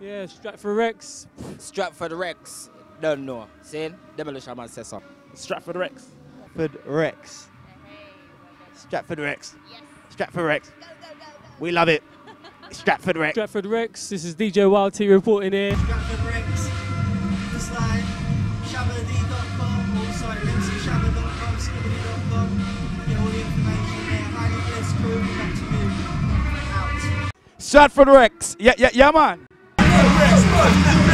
Yeah, Stratford Rex. Stratford Rex. Don't know. Saying Demolition Man says something. Stratford Rex. Stratford Rex. Stratford Rex. Stratford Rex. We love it. Stratford Rex. Stratford Rex. This is DJ Wild T reporting here. Stratford Rex. This line, shabba.com, also at mcshabba.com, skibadee.com. Get all the information there. Highly blessed crew, back to you. Out. Stratford Rex. Yeah, yeah, yeah, man. It's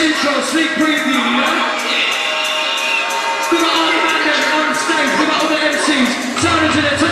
intro, sneak preview, yeah? We got all the bandits on stage, we got all the MCs. Sound engineer,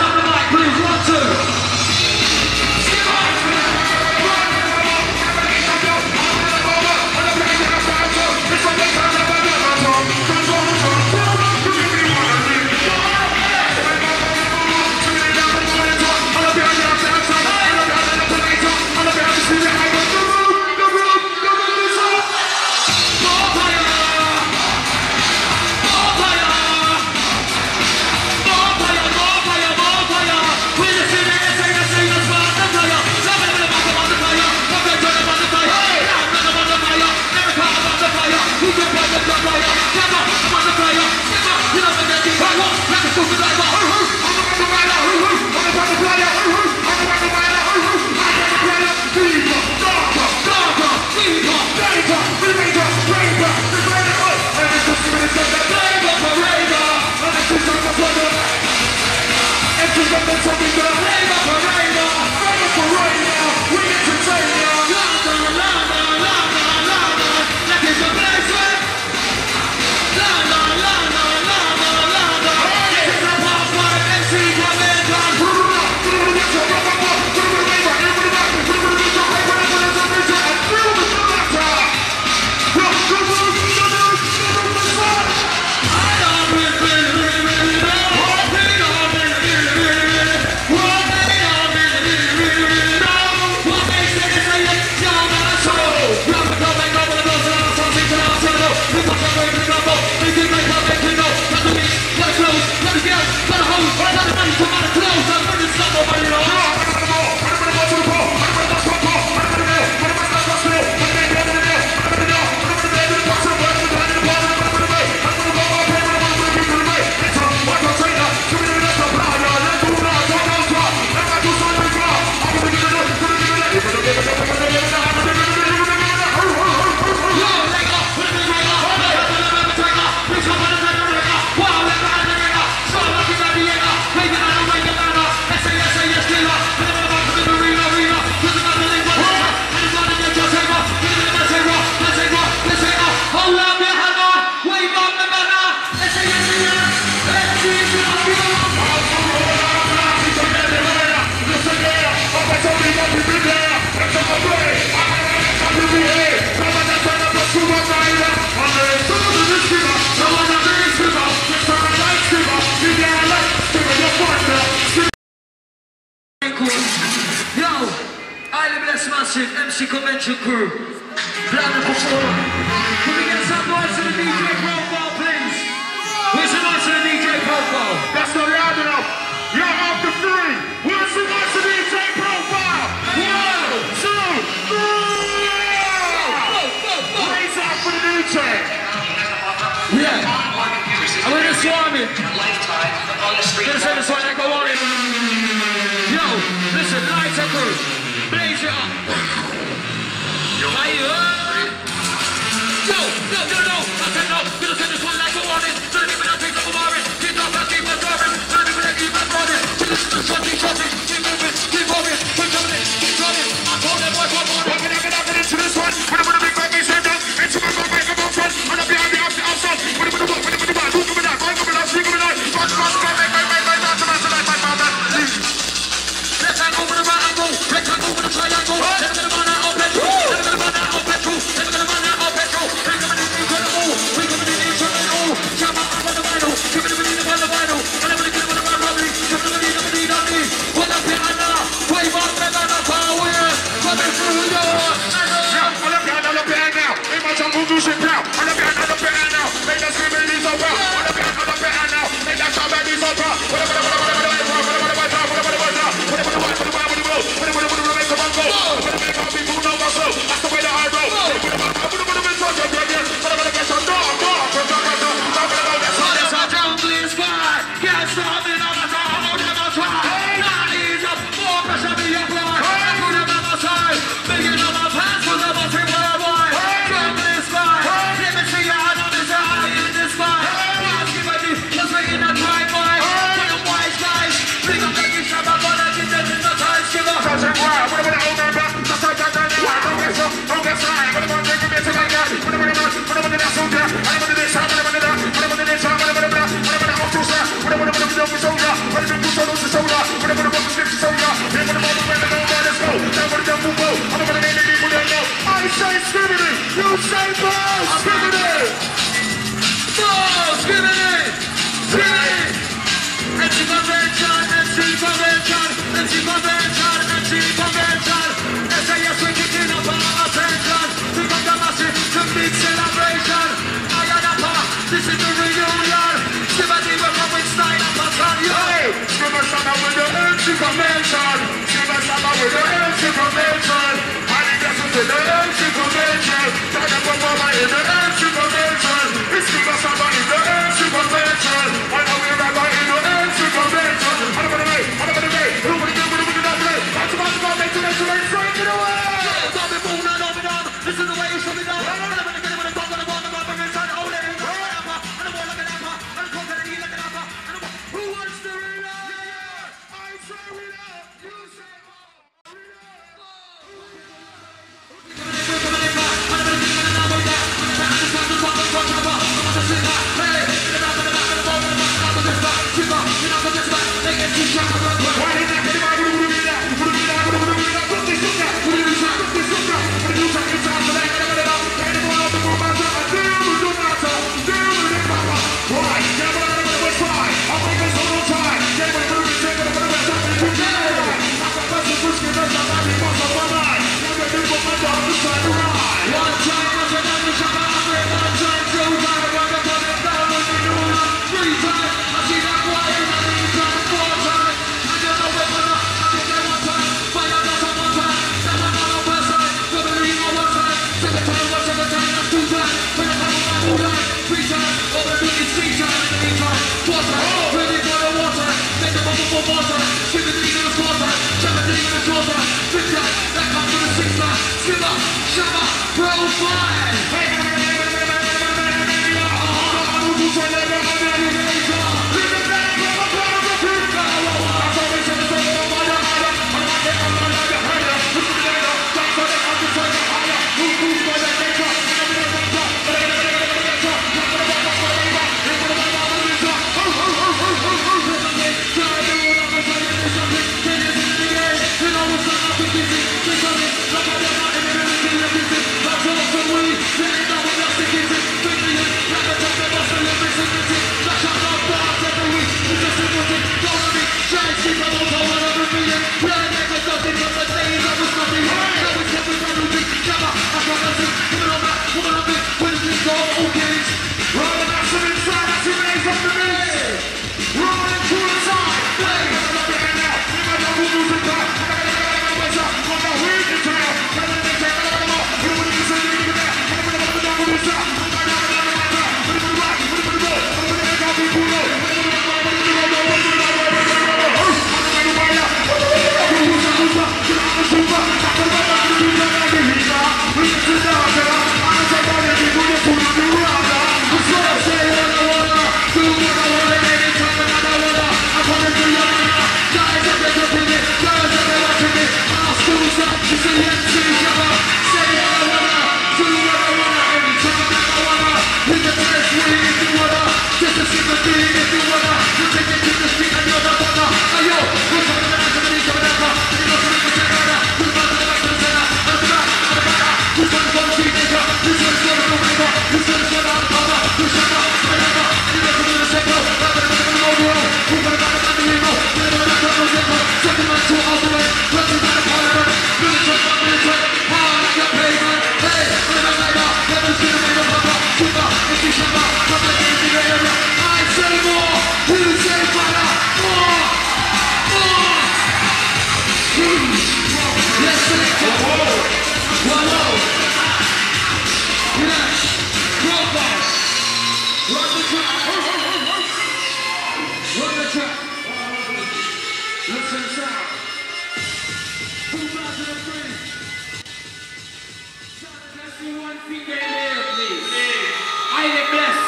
Highly blessed.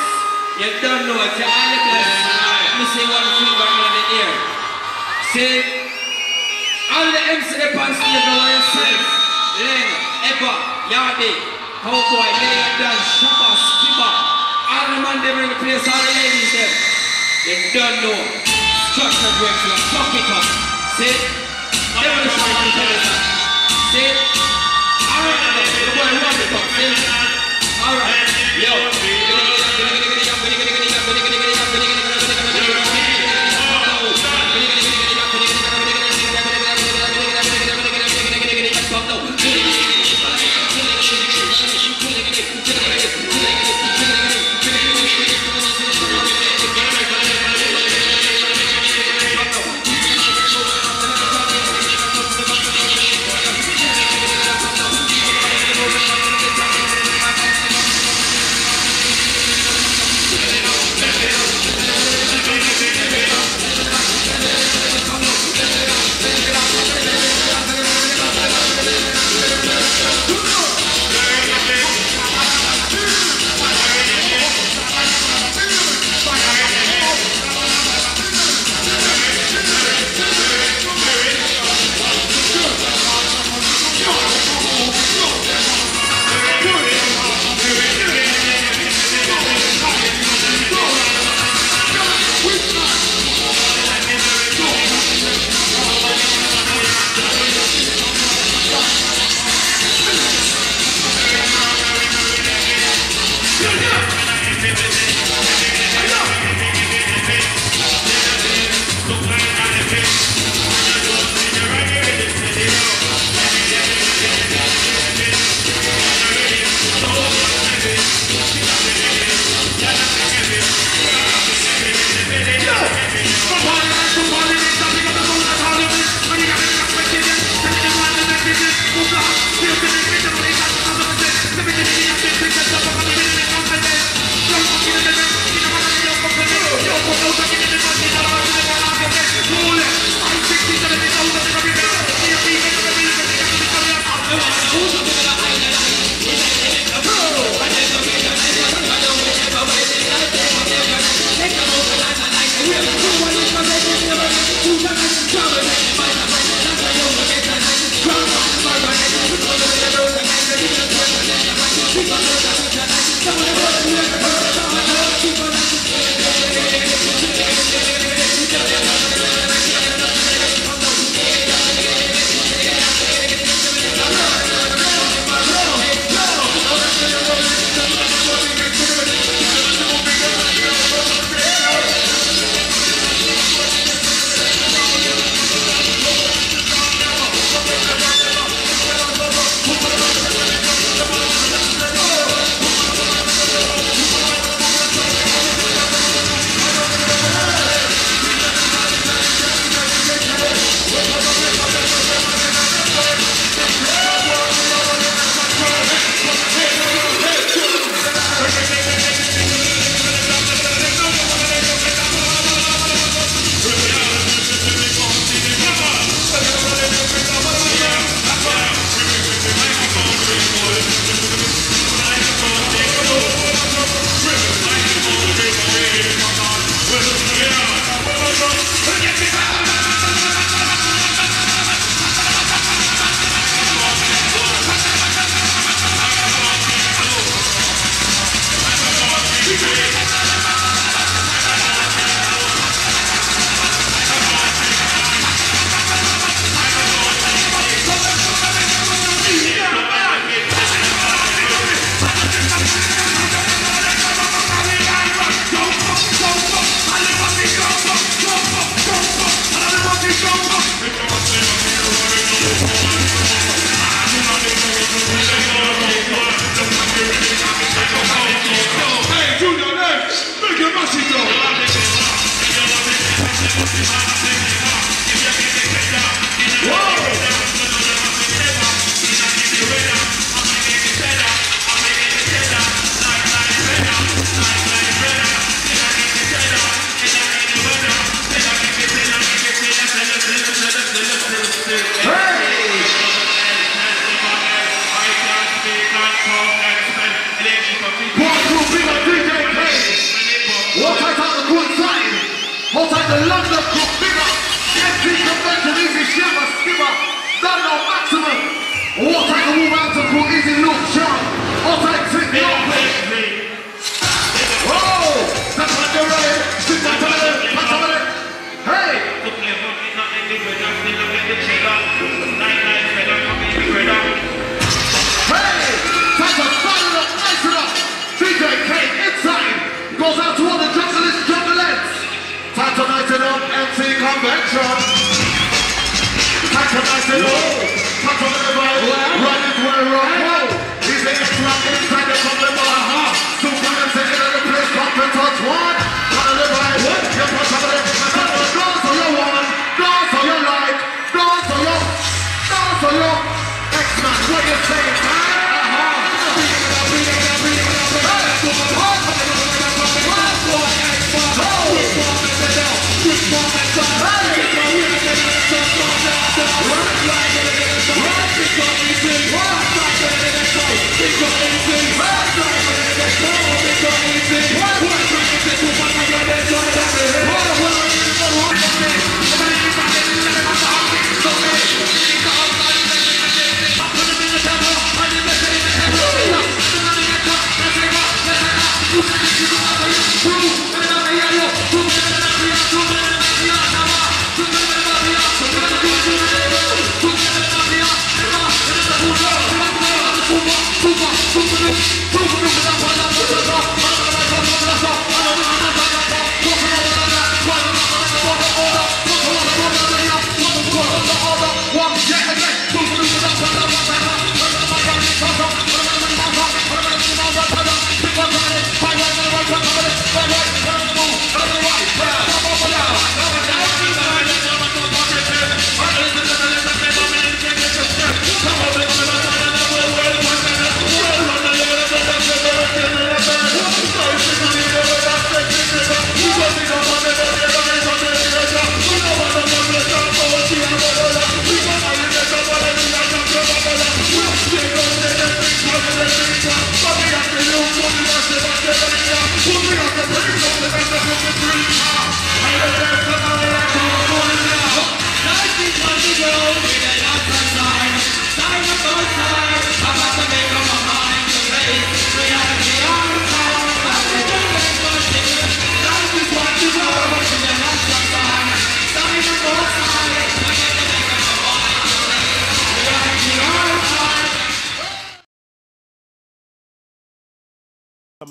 You don't know it. Highly blessed. Let me say one thing finger in the ear. See, all the MC pass you know yourself. Len, Eva, Yardie, Cowboy, Million Dance, Shabba, Skipper. All the man they bring the place, all the ladies them. You don't know. Structured you fuck it up. Sit. Tell us. See? Alright. The boy run it up. See? Alright. Yo.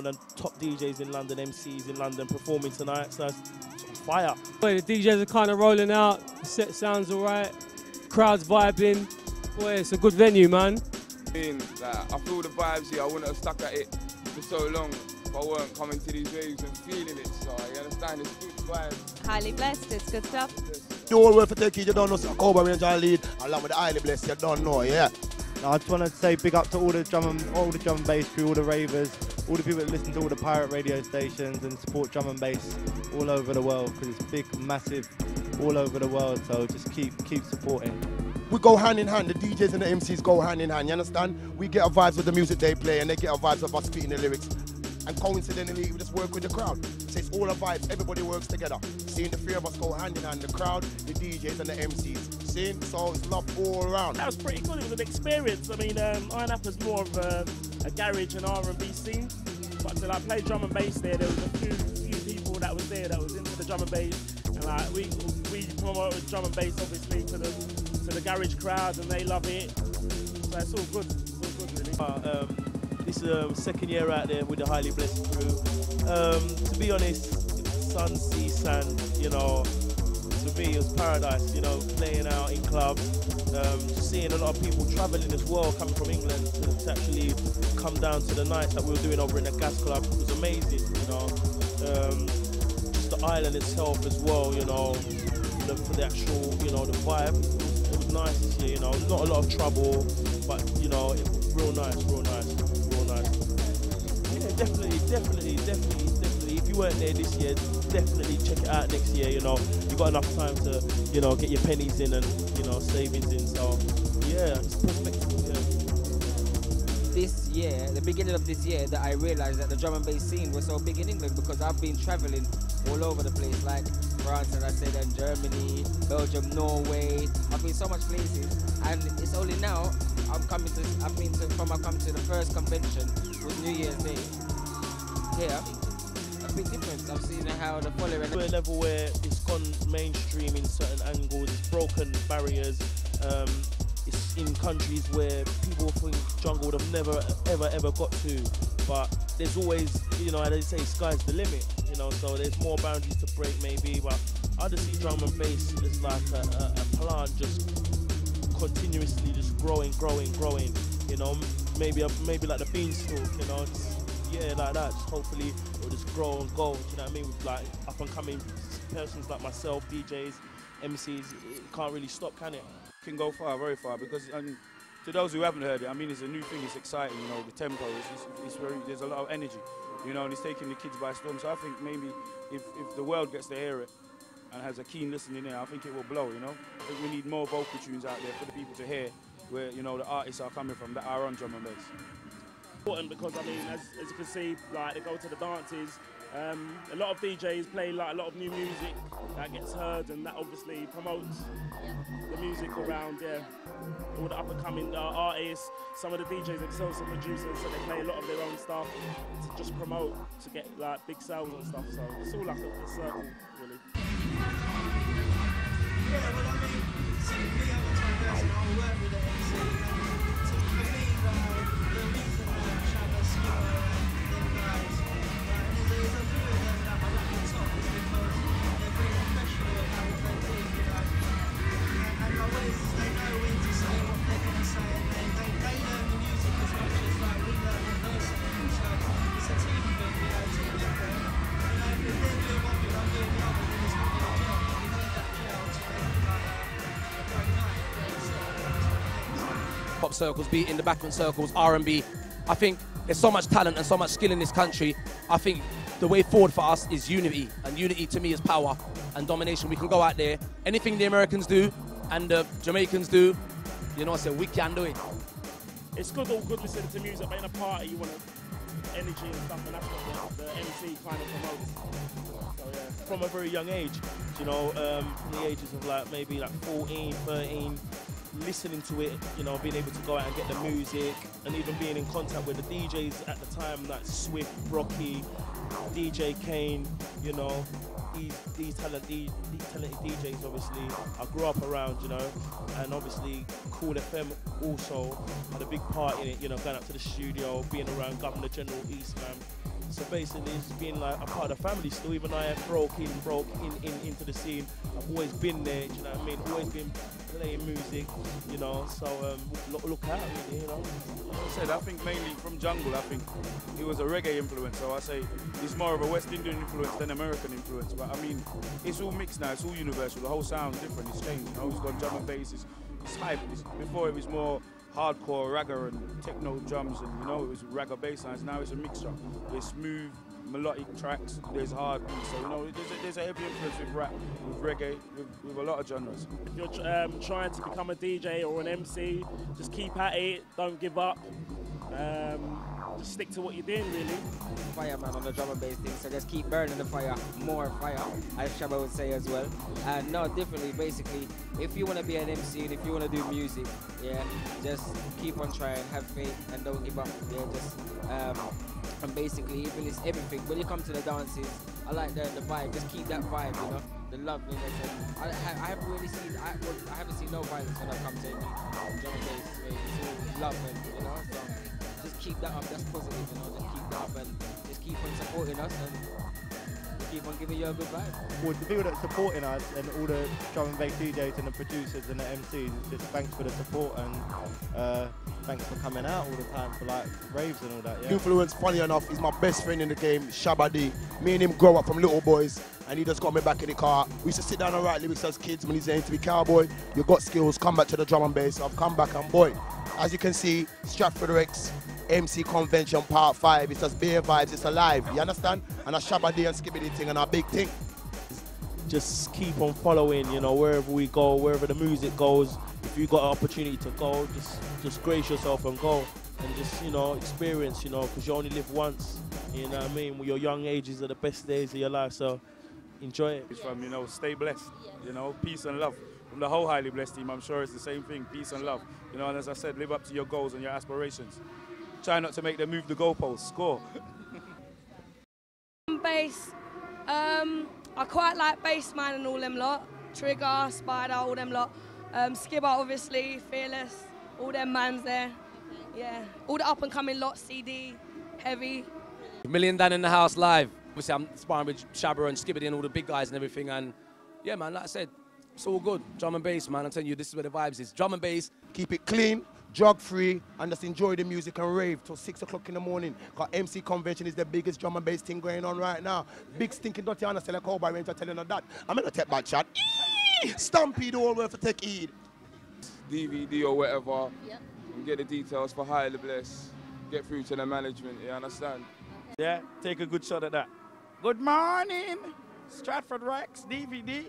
Some of the top DJs in London, MCs in London performing tonight. So it's it's on fire. Boy, the DJs are kind of rolling out. The set sounds alright. Crowds vibing. Boy, it's a good venue, man. mean, like, I feel the vibes here. I wouldn't have stuck at it for so long if I weren't coming to these waves and feeling it. So you understand, it's good vibes. Highly blessed, it's good stuff. The whole way for take it, you don't know, so Cobra Range and lead, along with the highly blessed, you don't know, yeah. I just want to say big up to all the drum and all the drum and bass crew, all the ravers, all the people that listen to all the pirate radio stations and support drum and bass all over the world because it's big, massive, all over the world. So just keep keep supporting. We go hand in hand, the DJs and the MCs go hand in hand, you understand? We get our vibes with the music they play and they get our vibes of us spitting the lyrics. And coincidentally, we just work with the crowd. So it's all our vibes, everybody works together. Seeing the three of us go hand in hand, the crowd, the DJs and the MCs. Seeing, so it's love all around. That was pretty good. It was an experience. I mean, um, Ayia Napa's more of a, a garage and R&B scene. But to like play drum and bass there, there was a few, few people that was there that was into the drum and bass, and like we we promoted drum and bass obviously to the to the garage crowd, and they love it. So it's all good. It's all good really. Uh, um, this is uh, second year out there with the highly blessed crew. Um, to be honest, sun, sea, sand, you know, to me it was paradise, you know, playing out in clubs, um, seeing a lot of people travelling as well, coming from England to, to actually come down to the nights that we were doing over in the gas club. It was amazing, you know. Um, just the island itself as well, you know, the, for the actual, you know, the vibe. It was, nice you know, not a lot of trouble, but, you know, it real nice, real nice. Definitely, definitely, definitely, definitely. If you weren't there this year, definitely check it out next year. You know, you've got enough time to, you know, get your pennies in and you know savings in. So, yeah, it's. Yeah. This year, the beginning of this year, that I realized that the drum and bass scene was so big in England because I've been traveling all over the place, like France, as I said, and Germany, Belgium, Norway. I've been so much places, and it's only now I'm coming to. I've been to from I come to the first convention was New Year's Day. Here, a big difference. I've seen how the following. a level where it's gone mainstream in certain angles, it's broken barriers. Um, it's in countries where people think jungle would have never, ever, ever got to. But there's always, you know, as they say, sky's the limit. You know, so there's more boundaries to break maybe. But I just see drum and bass as like a, a, a plant just continuously just growing, growing, growing. You know, maybe maybe like the beanstalk. You know, just, yeah, like that. Just hopefully it'll just grow and go. Do you know what I mean? With like up and coming persons like myself, DJs, MCs, it can't really stop, can it? Can go far, very far, because um, to those who haven't heard it, I mean, it's a new thing. It's exciting, you know. The tempo, is it's, it's very. There's a lot of energy, you know, and it's taking the kids by storm. So I think maybe if, if the world gets to hear it and has a keen listening in, I think it will blow, you know. I think we need more vocal tunes out there for the people to hear, where you know the artists are coming from that are on drum and bass. Important because I mean, as, as you can see, like they go to the dances. Um, a lot of DJs play like a lot of new music that gets heard, and that obviously promotes the music around yeah, all the up and coming uh, artists. Some of the DJs themselves are producers, so they play a lot of their own stuff to just promote to get like big sales and stuff. So it's all like a, a circle, really. Yeah, well, I mean, see, me, I'm a circles, be it in the background circles, R&B. I think there's so much talent and so much skill in this country. I think the way forward for us is unity, and unity to me is power and domination. We can go out there, anything the Americans do and the Jamaicans do, you know, I so said we can do it. It's good, all good listening to music, but in a party you want energy and stuff, and that's what the, the MC kind of promotes. So yeah. from a very young age, you know, um, the ages of like maybe like 14, 13, listening to it, you know, being able to go out and get the music and even being in contact with the DJs at the time, like Swift, Rocky, DJ Kane, you know, these these talent these, these talented DJs obviously I grew up around, you know, and obviously Kool FM also had a big part in it, you know, going up to the studio, being around Governor General Eksman. So basically, it's been like a part of the family still. Even I have broke in, broke in, in into the scene. I've always been there. You know what I mean? Always been playing music. You know, so um, look, look out. You know. Like I said, I think mainly from jungle, I think he was a reggae influence. So I say he's more of a West Indian influence than American influence. But I mean, it's all mixed now. It's all universal. The whole sound's different. It's changed. You know, he's got drum and bass. It's, hype. Before it was more hardcore ragga and techno drums, and you know, it was ragga bass lines. Now it's a mixture. There's smooth melodic tracks. There's hard beats. So you know, there's a, there's a heavy influence with rap, with reggae, with, with a lot of genres. If you're um, trying to become a DJ or an MC, just keep at it. Don't give up. Um, just stick to what you're doing, really. fireman on the drum and bass thing, so just keep burning the fire, more fire, as Shabba would say as well. And no, differently, basically, if you want to be an MC and if you want to do music, yeah, just keep on trying, have faith, and don't give up. Yeah, just um, and basically, even it's everything. When you come to the dances, I like the, the vibe. Just keep that vibe, you know, the loveliness. And I, I, I haven't really seen, I, I haven't seen no violence when I come to drum and bass. It's all love, and you know. So just keep that up. That's positive, you know. Just keep that up and just keep on supporting us and keep on giving you a good vibe. Well, the people that are supporting us and all the drum and bass DJs and the producers and the MCs, just thanks for the support and uh, thanks for coming out all the time for like raves and all that. Yeah. Influence, funny enough, is my best friend in the game, Shabba D. Me and him grow up from little boys, and he just got me back in the car. We used to sit down and write lyrics as kids when he's saying to me, cowboy, you got skills, come back to the drum and bass. I've come back, and boy, as you can see, Stratford Rex, MC Convention Part 5, it's just beer vibes, it's alive, you understand? And a Shabba D and Skibadee thing and a big thing. just keep on following, you know, wherever we go, wherever the music goes. If you got an opportunity to go, just just grace yourself and go. and just you know experience. You know, because you only live once. You know what I mean? Your young ages are the best days of your life, so enjoy it. From you know, stay blessed. You know, peace and love. From the whole highly blessed team, I'm sure it's the same thing. Peace and love. You know, and as I said, live up to your goals and your aspirations. Try not to make them move the goalposts. Score. Bass. Um, I quite like Bassman and all them lot. Trigger, Spider, all them lot. Um, Skibber, obviously, Fearless, all them mans there. Yeah, all the up and coming lot, CD, Heavy. Million Dan in the house live. Obviously, I'm sparring with Shabba and Skibadee and all the big guys and everything. And yeah, man, like I said, it's all good. Drum and bass, man. I'm telling you, this is where the vibes is. Drum and bass. Keep it clean, drug free, and just enjoy the music and rave till six o'clock in the morning. Cause MC Convention is the biggest drum and bass thing going on right now. Big stinking dirty Anna sell a cowboy when telling her that. I'm gonna take back shot. Stampede all the way for take heed. DVD or whatever, and get the details for highly blessed. Get through to the management. You understand? Yeah, take a good shot at that. Good morning, Stratford Rex DVD.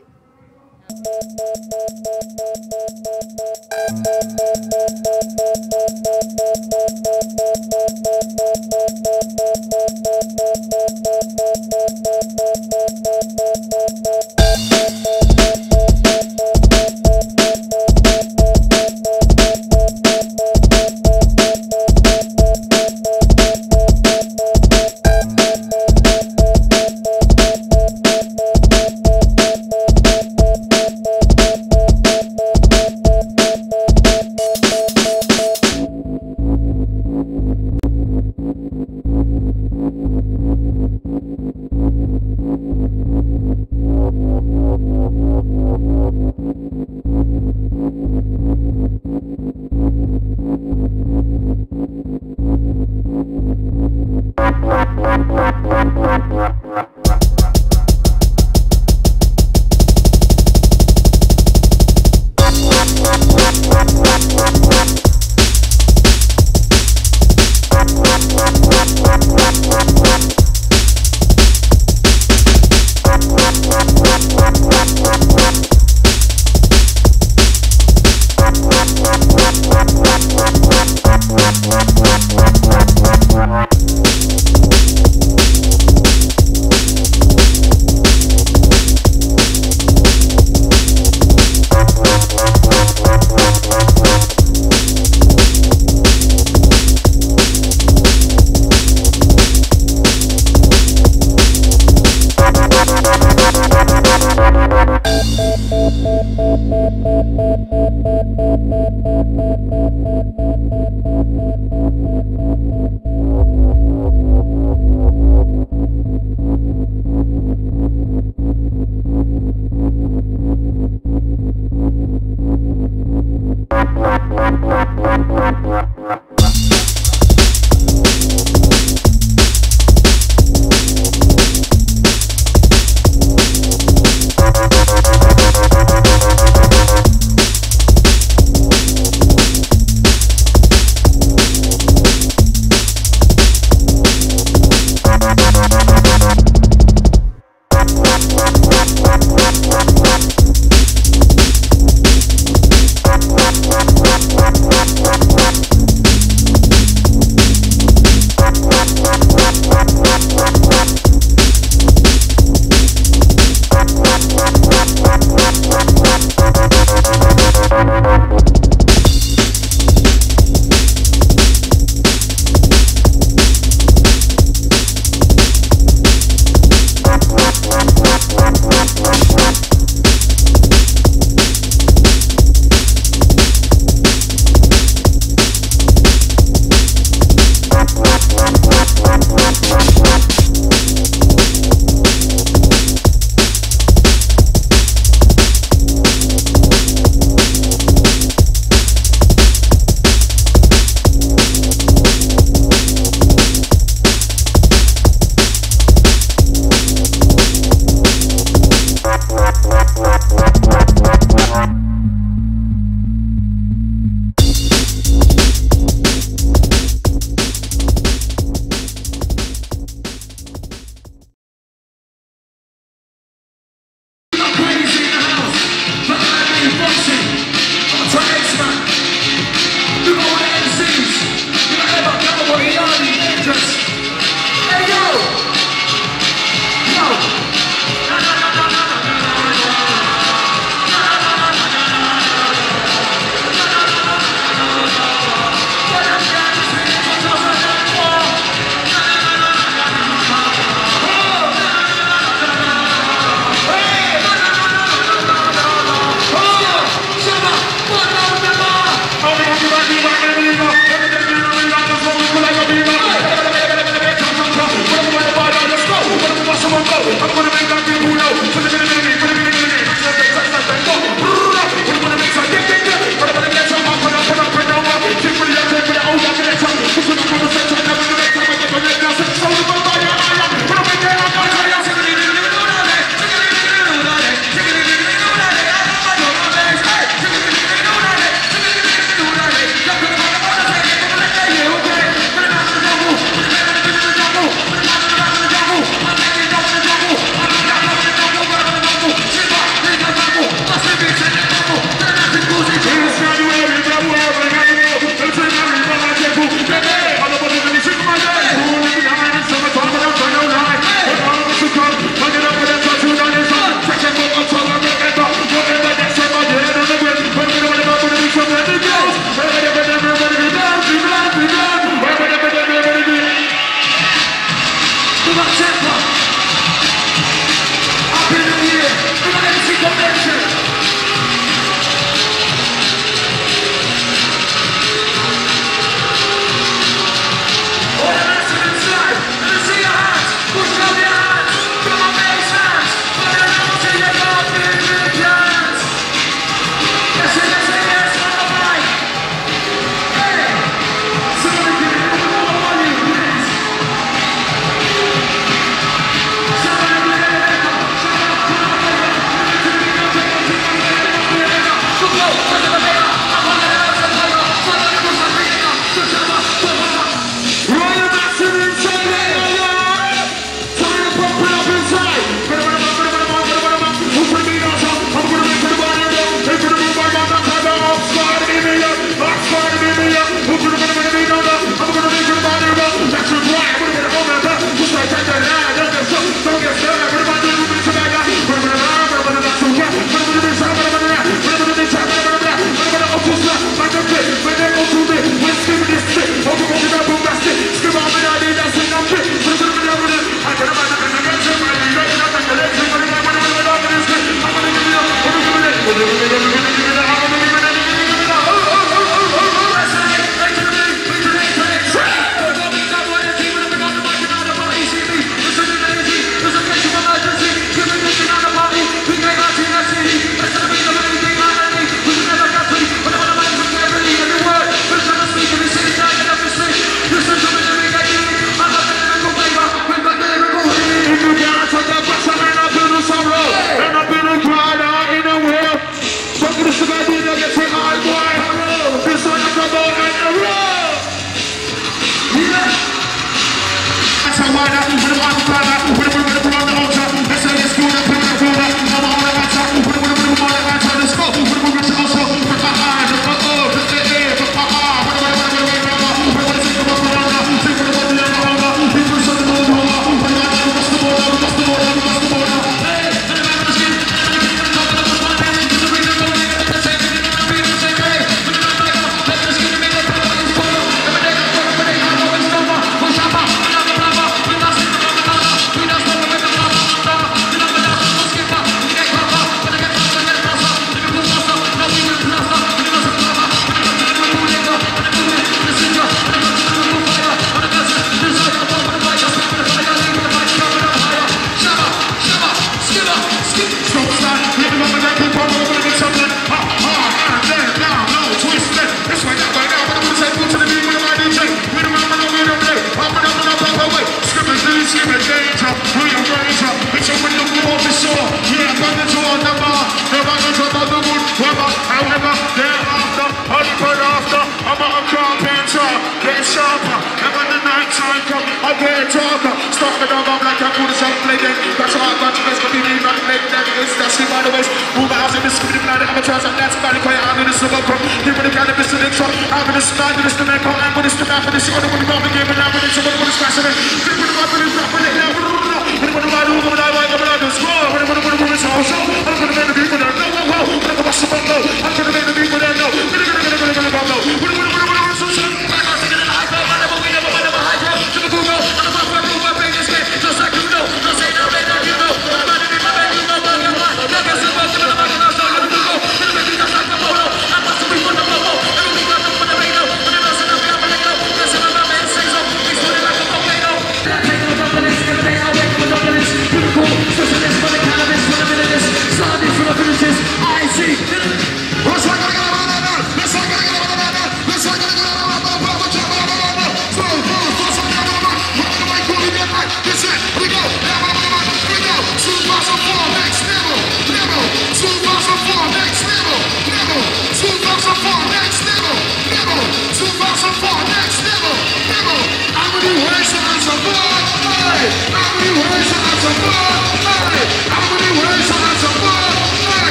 I'm gonna make a people that go, go, go, go, go, go, go, go, go, go, go, go, go, go, go,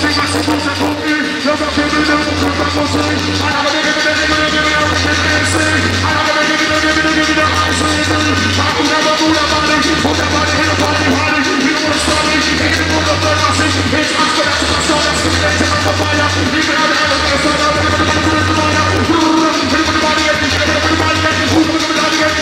If I go sing, I suppose I told me. Love that baby, love that baby, I go sing. I never give it, give it, give it, give it, give it, give it, sing. I never give it, give it, give it, give it, I sing. I will never move the body. Put the body in the body, body. You know what's funny? Ain't it more than blood, I sing. It's us, but that's my soul. That's the next time I'm fire. Leave it out, I'm gonna start out. I'm gonna put it in the fire. Put it in the body, and you get it.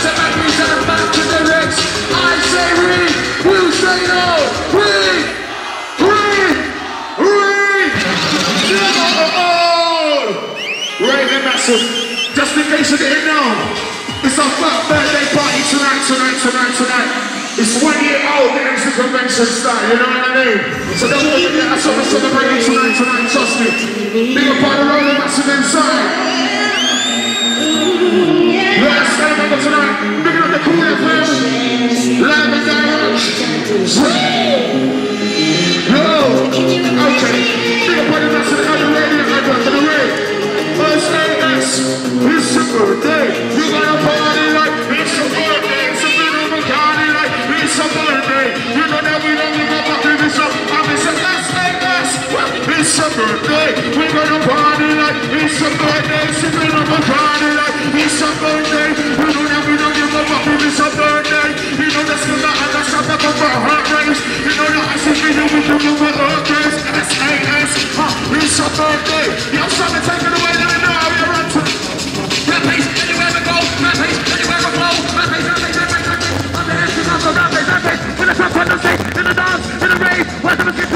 back to the rings. I say we, you say no, we, we, we, no! Raven Massive, just in case you didn't know, it's our fat birthday party tonight, tonight, tonight, tonight. It's one year old, the MC convention style, you know what I mean? So don't forget that's what we're celebrating tonight, tonight, trust me. a part of the road, massive inside. Celebrate tonight. The. Live. Yo, okay. First your birthday. Birthday. We gonna party like it's your birthday. It's a bit of a party like it's your birthday. You know that we don't give up after this your birthday. You know that's the and that's the back of our heart race. You know that I see you with the move of earth race. SAS. It's your birthday. Yo, son, take it away. Let me know how you run to. Rampage, anywhere we go. Rampage, anywhere we flow. Rampage, rampage, rampage, rampage. On the edge, on the rampage, rampage. In the top, on the stage, in the dance, in the rave. Welcome to Skip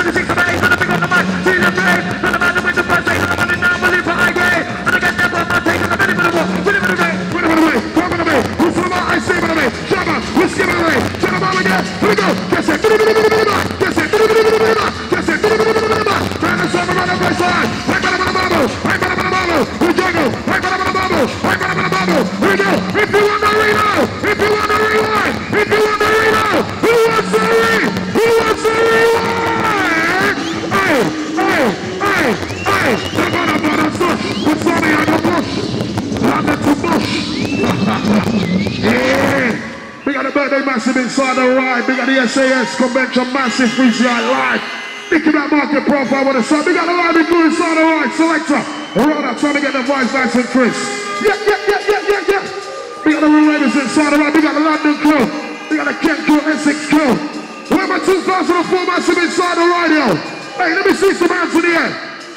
Convention massive freestyle live. Nicky that market profile with a song. We got the live including inside the ride. Selector. Roll up, trying to get the voice nice and crisp. Yeah, yeah, yeah, yeah, yeah, yeah. We got the Real Raiders inside the ride. We got the London crew. We got the Kent crew, Essex crew. Where my 2004 massive inside the ride, yo? Hey, let me see some hands in the air.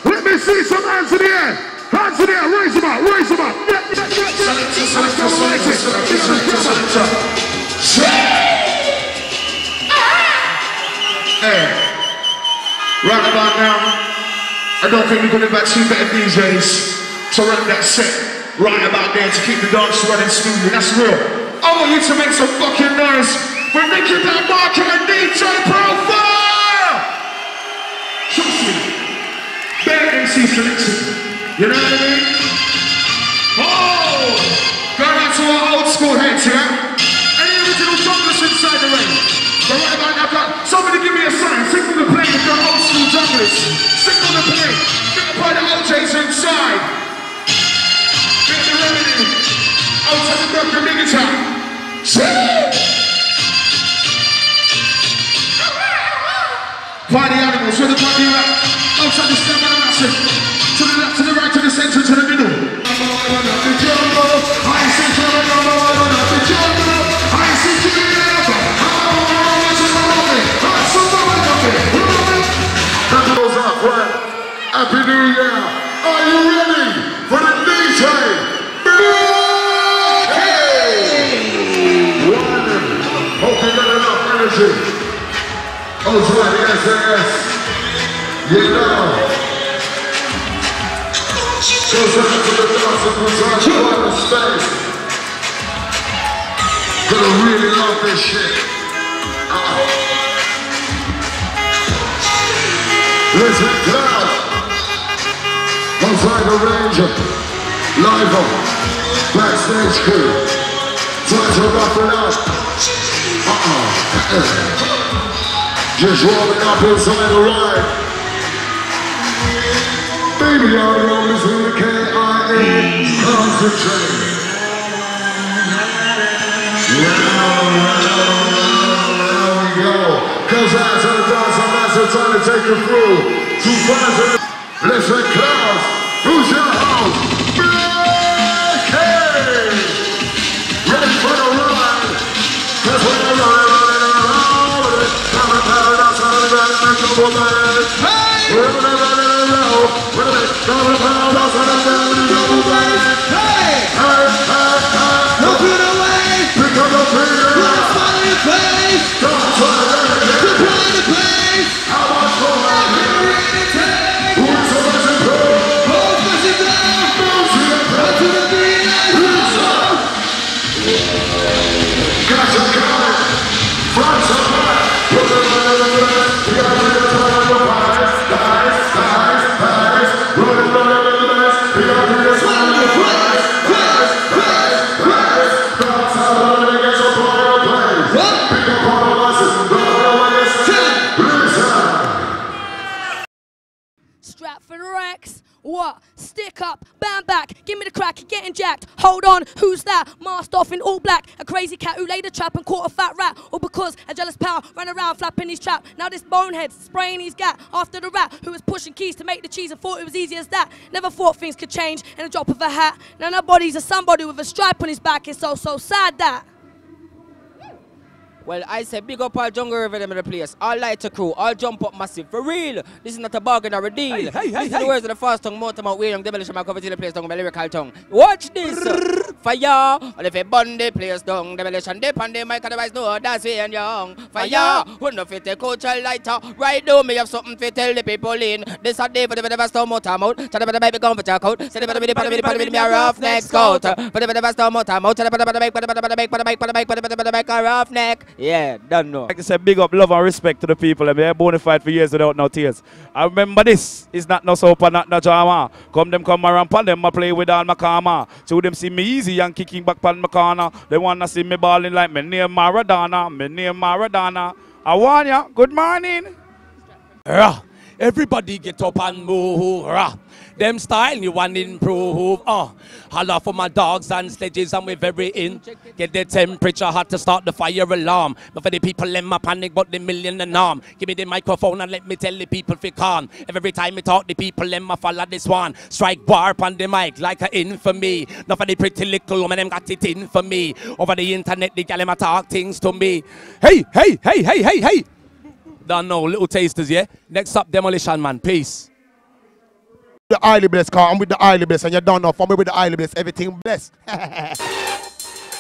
Let me see some hands in the air. Hands in the air. Raise them up. Raise them up. Yeah, yeah, yeah, yeah. Selector, selector, selector, selector, selector. Hey, right about now, I don't think we're going to back two better DJs to run that set right about there to keep the dance running smoothly. That's real. I want you to make some fucking noise for Nicky Blackmarket and DJ Profile. Trust me, better MC selection. You know what I mean? Oh, going out to our old school heads, yeah? Any original junglers inside the ring? Somebody give me a sign. Signal the plane if you're old school junglers. Signal the plane. Get up by the OJs inside. Get the revenue. Outside the Dr. Digital. Party animals, where the party at? Outside the step of the massive. To the left, to the right, to the center, to the middle. I see to the number Happy New Year. Are you ready for the DJ? Okay. One. Hope you got enough energy. Oh, right, yes, yes. You know. Out to the dance puts on you on the space. Gonna really love this shit. Uh-uh. Listen, crowd. The Ranger. Live up. Backstage crew. Time to it up. Uh-uh. Just warming up inside the ride. Baby, road is in the K-I-A. Concentrate. We a dance, I'm as time to take you through. Two fives and listen, clouds. Who's your house? Blackhead. Ready for the ride. Cause when you're running, running around with it, come and paradise out of the back, make a woman. Hey! We're running, running around with it, come and paradise out of the back, make a woman. Hey! Hey, hey, crack, you're getting jacked. Hold on, who's that? Masked off in all black. A crazy cat who laid a trap and caught a fat rat. Or because a jealous pal ran around flapping his trap. Now this bonehead spraying his gat after the rat who was pushing keys to make the cheese and thought it was easy as that. Never thought things could change in a drop of a hat. Now nobody's a somebody with a stripe on his back. It's so, so sad that. Well, I say big up all jungle river them in the place. All lighter crew, all jump up massive. For real. This is not a bargain or a deal. Hey, hey, to hey. the words of the fast tongue, mouth mouth, way young demolition man cover to the place tongue, my lyrical tongue. Watch this. Fire. Or if a bun the place down, demolition dip on the mic, otherwise no, that's way and young. Fire. Who no fit a coach a lighter. Right now, me have something to tell the people in. This a day for the bit of a storm out, out. Tell the baby come for your coat. Say the bit of the bit of the bit of the me a rough neck scout. For the bit of a storm out, out. Tell the bit of the bit of the bit of the bit of the bit of the bit of the bit of a rough neck. Yeah, done know. Like I said, big up love and respect to the people. and They're bona fide for years without no tears. I remember this. It's not no soap and not no drama. Come them come around pan them, I play with all my karma. So them see me easy and kicking back pan my corner. They wanna see me balling like me name Maradona. Me name Maradona. I want ya. Good morning. Rah. Everybody get up and move. Them style you want improve. Uh. Holla for my dogs and sledges and we're very in. Get the temperature hot to start the fire alarm. But for the people in my panic, but the million and arm. Give me the microphone and let me tell the people fi calm. Every time me talk, the people in my follow this one. Strike bar on the mic like a infamy. Not for the pretty little woman, them got it in for me. Over the internet, the gal them talk things to me. Hey, hey, hey, hey, hey, hey. Don't know, little tasters, yeah? Next up, Demolition Man. Peace. The highly blessed car. I'm with the highly blessed, and you don't know. For me with the highly blessed, everything blessed.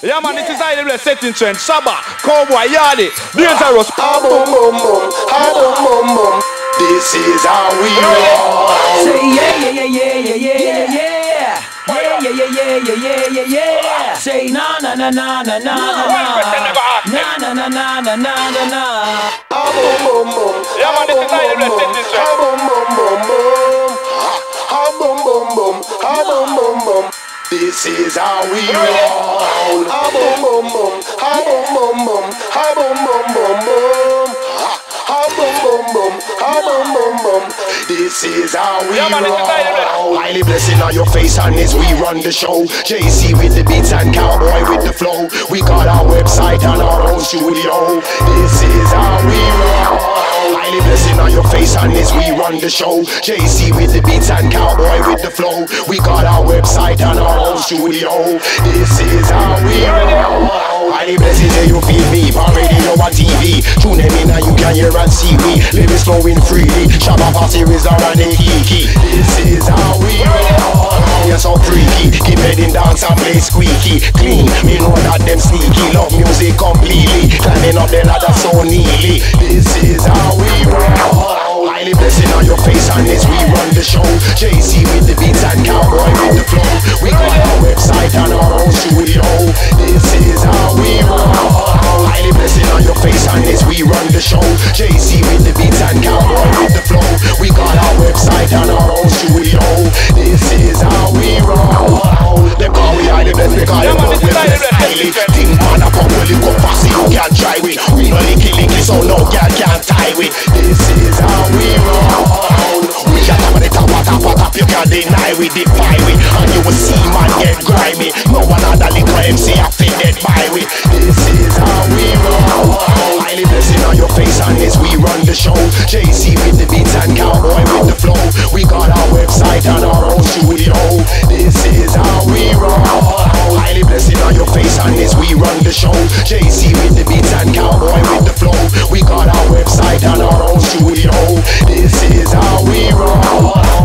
Yeah, man, it is highly blessed setting trend. Shabba, Cowboy, Yardie, Dangerous. Ah, boom, boom, boom. Ah, boom, boom, boom. This is how we roll. Say yeah, yeah, yeah, yeah, yeah, yeah, yeah, yeah. Yeah, yeah, yeah, yeah, yeah, yeah, yeah, yeah. Say na na na na na na na na na na na na na na na na. Ah, boom, boom, boom. Yeah, man, this is highly blessed setting trend. Ah, boom, boom, boom, boom. Boom, boom, boom. Ah, boom, boom, boom. This is how we roll. Ah, boom, boom, boom. Ah, boom, boom, boom. Ah, boom, boom, boom, boom. Ah, boom, boom, boom. Boom, boom, boom. This is how we roll. Highly blessing on your face, and as we run the show. JC with the beats and cowboy with the flow. We got our website and our own studio. This is how we roll. Highly blessing on your face, and as we run the show. JC with the beats and cowboy with the flow. We got our website and our own studio. This is how we roll. Highly blessing, say you feel me. On radio and TV. Tune them in and you can hear and see we. Lyrics flowing freely. Shabba party is the kiki. This is how we roll. You're so freaky. Keep heading dance and play squeaky. Clean, me know that them sneaky. Love music completely. Climbing up the ladder so neatly. This is how we roll. Highly blessing on your face and as we run the show. JC with the beats and cowboy with the flow. We got our website and our own studio. This is how we roll. Highly blessing on your face and as we run the show. JC with the beats and cowboy with the flow. We got our website and our own studio. This is how we roll. Them call we highly blessed because them call we blessed highly. Think man a come well you come fast you can't try with. We no licky licky so no girl can't tie with. This is how deny we defy we. And you will see man get grimy. No one other little MC offended by we. This is how we roll. Highly blessing on your face and as we run the show. JC with the beats and cowboy with the flow. We got our website and our own studio. This is how we roll. Highly blessing on your face and as we run the show. JC with the beats and cowboy with the flow. We got our website and our own studio. This is how we roll.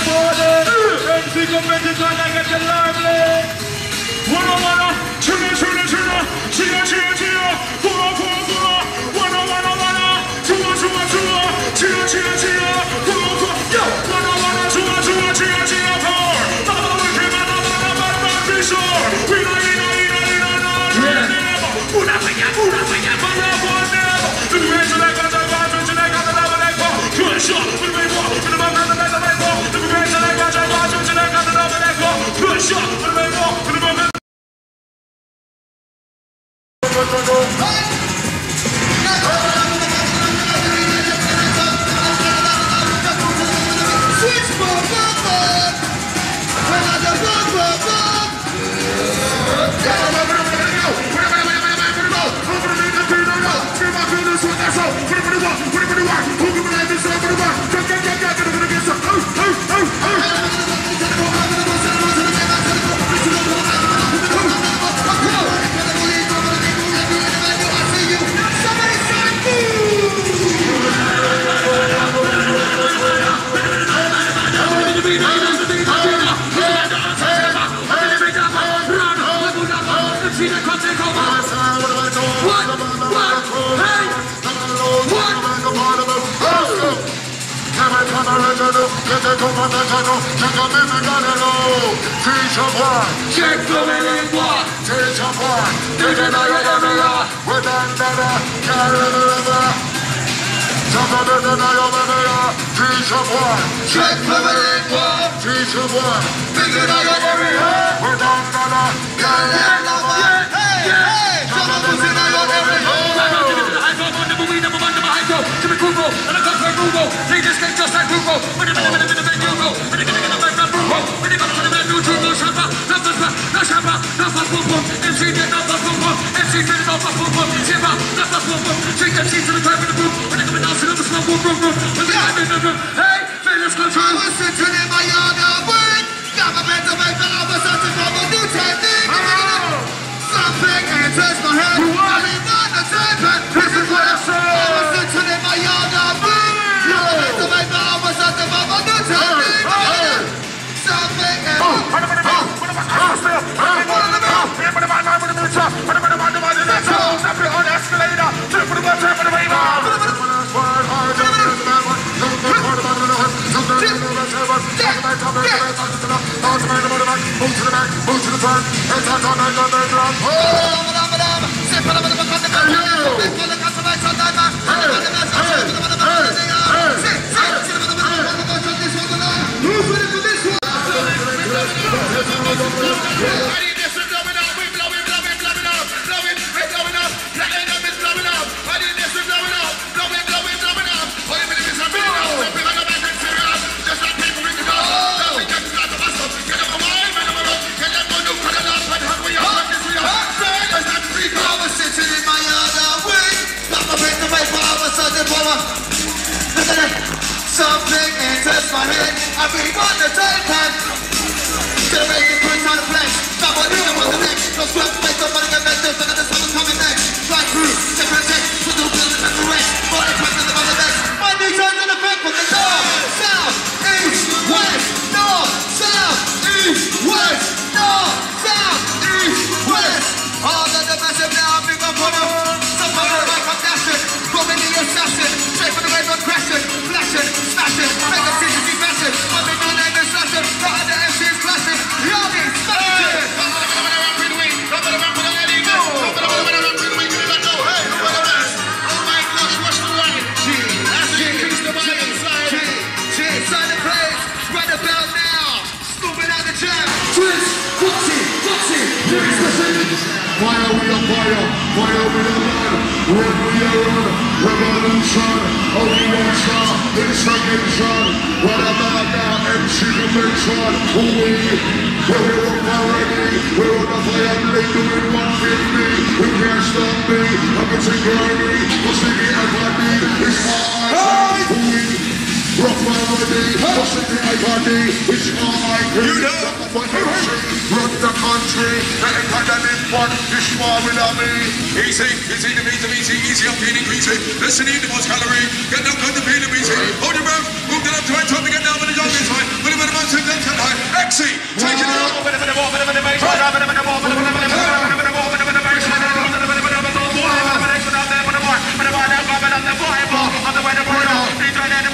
兄弟，兄弟，兄弟，战友，战友，战友，火火火！shot. Hey, finish control. Listen to them, I It's a commitment rampage! dimension. What am I now? Empty dimension. Who we're we were already, we were nothing only doing 150. We can't stop me. I'm getting grimy. see the everybody? It's hard. Who we? Rock my body, pushing the irony, it's all I do. You know, rock the country, and it had an impact, this. Eh? Easy, easy to meet, easy, easy, I'm feeling greasy. Listen in, the calorie, get down, cut the feeling easy. Hold your mouth, move down to it, time get down with the dog inside. Put him in the mountain, then cut high. Exy, take it out.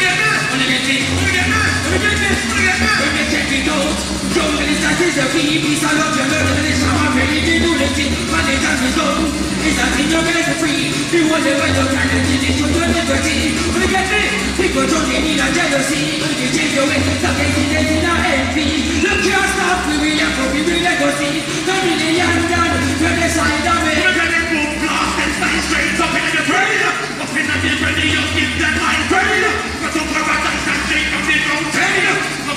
get it? Wanna get it? It? Check it out. Jungle is that is the key. Peace and love, you learn it. It's how I'm ready to do thing. Man, it has to go. It's a thing free. Do whatever you can and it is to your liberty. Wanna get it? Don't need a jealousy. If you change your way, something is a envy. Look your stuff, have be real legacy. Million done, you're the side. We're gonna move blast and stay up in the brain. Up in the deep ready, you give that mind brain. But to paradise and shake up the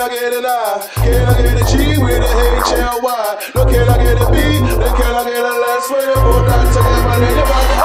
can I get an I? Can I get a G with a H H L Y? No, can I get a B? Then can I get a last word? Or not to get my name about